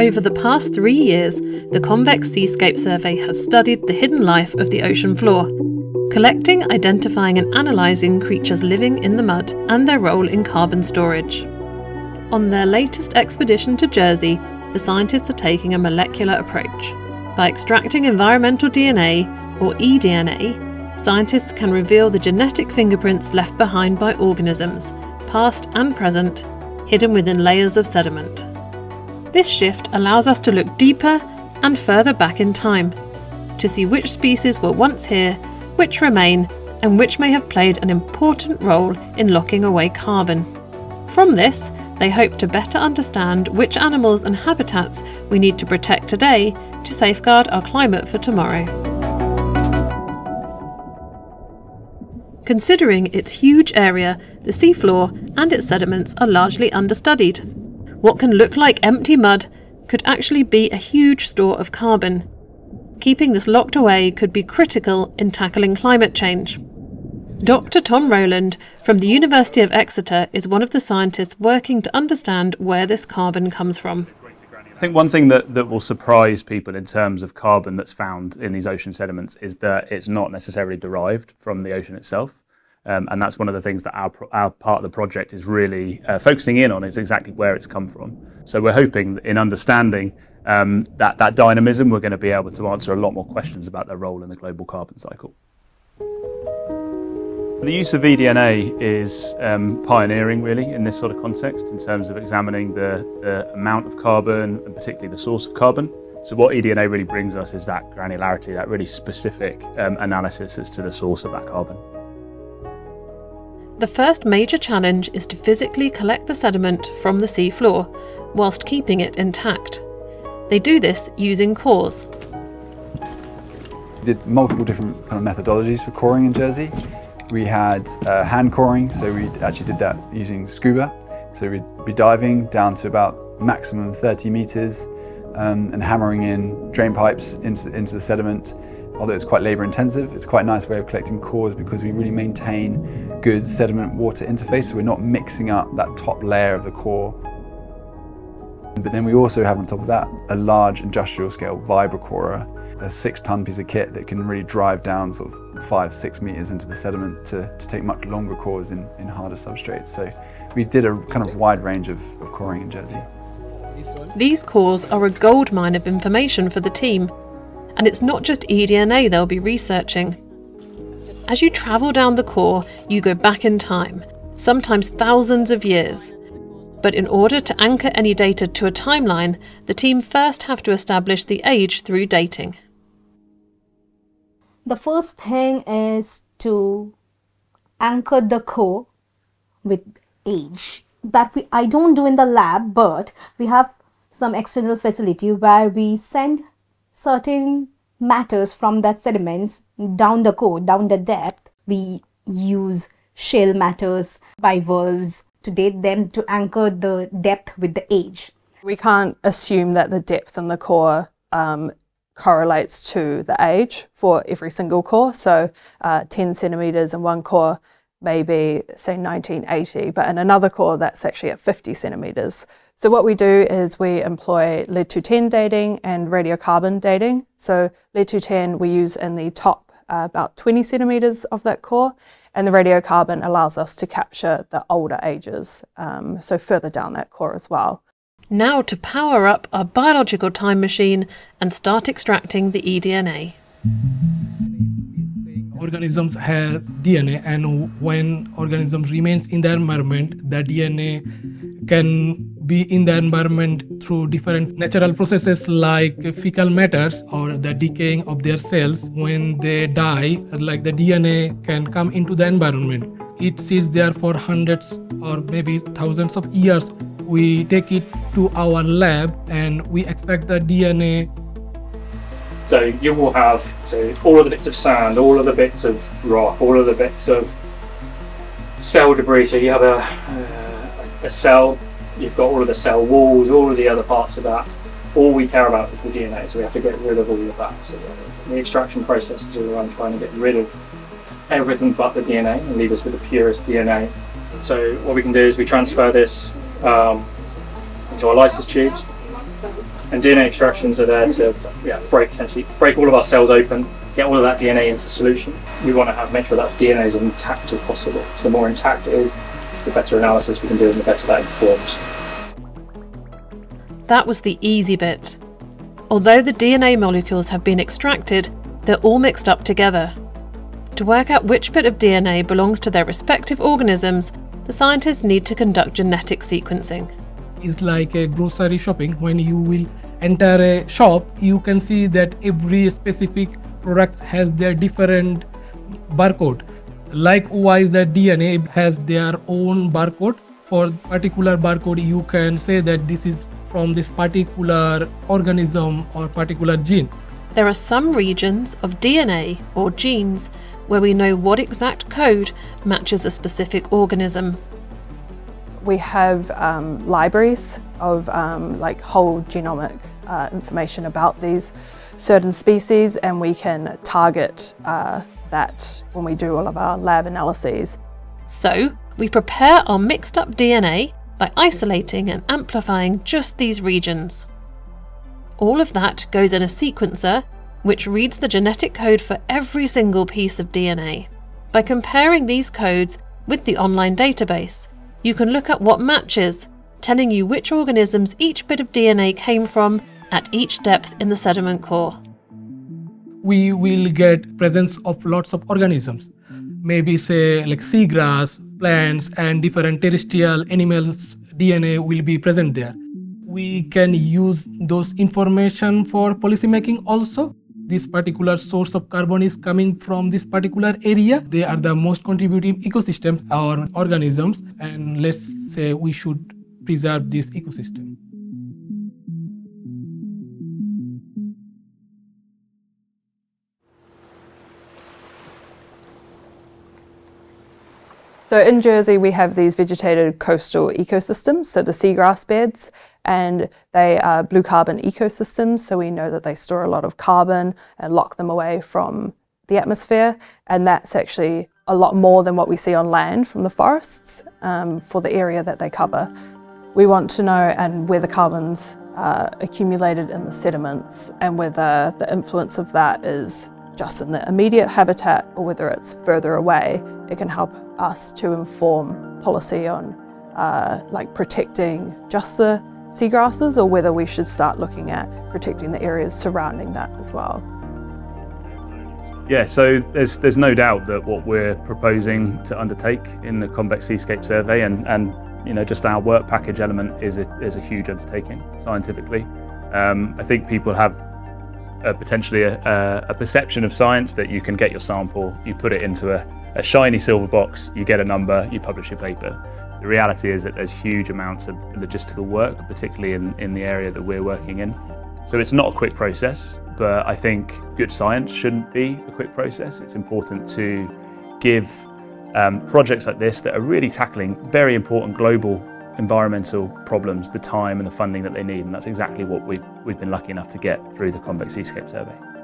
Over the past three years, the Convex Seascape Survey has studied the hidden life of the ocean floor, collecting, identifying, and analysing creatures living in the mud and their role in carbon storage. On their latest expedition to Jersey, the scientists are taking a molecular approach. By extracting environmental DNA, or eDNA, scientists can reveal the genetic fingerprints left behind by organisms, past and present, hidden within layers of sediment. This shift allows us to look deeper and further back in time, to see which species were once here, which remain, and which may have played an important role in locking away carbon. From this, they hope to better understand which animals and habitats we need to protect today to safeguard our climate for tomorrow. Considering its huge area, the seafloor and its sediments are largely understudied. What can look like empty mud could actually be a huge store of carbon. Keeping this locked away could be critical in tackling climate change. Dr. Tom Rowland from the University of Exeter is one of the scientists working to understand where this carbon comes from. I think one thing that, that will surprise people in terms of carbon that's found in these ocean sediments is that it's not necessarily derived from the ocean itself. Um, and that's one of the things that our, our part of the project is really uh, focusing in on is exactly where it's come from. So we're hoping in understanding um, that, that dynamism, we're going to be able to answer a lot more questions about their role in the global carbon cycle. The use of eDNA is um, pioneering really in this sort of context in terms of examining the, the, amount of carbon and particularly the source of carbon. So what eDNA really brings us is that granularity, that really specific um, analysis as to the source of that carbon. The first major challenge is to physically collect the sediment from the sea floor whilst keeping it intact. They do this using cores. We did multiple different kind of methodologies for coring in Jersey. We had uh, hand coring, so we actually did that using scuba. So we'd be diving down to about maximum 30 meters um, and hammering in drain pipes into the, into the sediment. Although it's quite labor intensive, it's quite a nice way of collecting cores because we really maintain good sediment water interface, so we're not mixing up that top layer of the core. But then we also have on top of that a large industrial scale vibrocorer a six ton piece of kit that can really drive down sort of five, six meters into the sediment to, to take much longer cores in, in harder substrates. So we did a kind of wide range of, of coring in Jersey. These cores are a goldmine of information for the team, and it's not just eDNA they'll be researching. As you travel down the core, you go back in time, sometimes thousands of years. But in order to anchor any data to a timeline, the team first have to establish the age through dating. The first thing is to anchor the core with age that we I don't do in the lab but we have some external facility where we send certain matters from that sediments down the core down the depth we use shale matters bivalves to date them to anchor the depth with the age we can't assume that the depth in the core um, correlates to the age for every single core. So uh, 10 centimetres in one core may be, say, 1980, but in another core that's actually at 50 centimetres. So what we do is we employ lead-210 dating and radiocarbon dating. So lead-210 we use in the top uh, about 20 centimetres of that core, and the radiocarbon allows us to capture the older ages, um, so further down that core as well. Now to power up our biological time machine and start extracting the eDNA. Organisms have DNA and when organisms remains in the environment, the DNA can be in the environment through different natural processes like fecal matters or the decaying of their cells. When they die, like the DNA can come into the environment. It sits there for hundreds or maybe thousands of years we take it to our lab and we extract the DNA. So you will have so all of the bits of sand, all of the bits of rock, all of the bits of cell debris. So you have a, uh, a cell, you've got all of the cell walls, all of the other parts of that. All we care about is the DNA, so we have to get rid of all of that. So the extraction process is all around trying to get rid of everything but the DNA and leave us with the purest DNA. So what we can do is we transfer this um, into our lysis tubes. And DNA extractions are there to yeah, break essentially break all of our cells open, get all of that DNA into solution. We want to have make sure that DNA is as intact as possible. So the more intact it is, the better analysis we can do and the better that informs. That was the easy bit. Although the DNA molecules have been extracted, they're all mixed up together. To work out which bit of DNA belongs to their respective organisms, the scientists need to conduct genetic sequencing. It's like a grocery shopping. When you will enter a shop, you can see that every specific product has their different barcode. Likewise, the DNA has their own barcode. For particular barcode, you can say that this is from this particular organism or particular gene. There are some regions of DNA or genes where we know what exact code matches a specific organism. We have um, libraries of um, like whole genomic uh, information about these certain species and we can target uh, that when we do all of our lab analyses. So, we prepare our mixed up DNA by isolating and amplifying just these regions. All of that goes in a sequencer which reads the genetic code for every single piece of DNA. By comparing these codes with the online database, you can look at what matches, telling you which organisms each bit of DNA came from at each depth in the sediment core. We will get presence of lots of organisms, maybe say like seagrass, plants and different terrestrial animals DNA will be present there. We can use those information for policy making also. This particular source of carbon is coming from this particular area. They are the most contributing ecosystems or organisms and let's say we should preserve this ecosystem. So in Jersey, we have these vegetated coastal ecosystems, so the seagrass beds, and they are blue carbon ecosystems. So we know that they store a lot of carbon and lock them away from the atmosphere. And that's actually a lot more than what we see on land from the forests um, for the area that they cover. We want to know and where the carbon's uh, accumulated in the sediments and whether the influence of that is just in the immediate habitat or whether it's further away. It can help us to inform policy on uh, like protecting just the seagrasses or whether we should start looking at protecting the areas surrounding that as well. Yeah, so there's there's no doubt that what we're proposing to undertake in the Convex Seascape Survey and, and you know just our work package element is a, is a huge undertaking scientifically. Um, I think people have a, potentially a, a, perception of science that you can get your sample, you put it into a, shiny silver box, you get a number, you publish your paper. The reality is that there's huge amounts of logistical work, particularly in, in the area that we're working in. So it's not a quick process, but I think good science shouldn't be a quick process. It's important to give um, projects like this that are really tackling very important global environmental problems the time and the funding that they need. And that's exactly what we've, we've been lucky enough to get through the Convex Seascape Survey.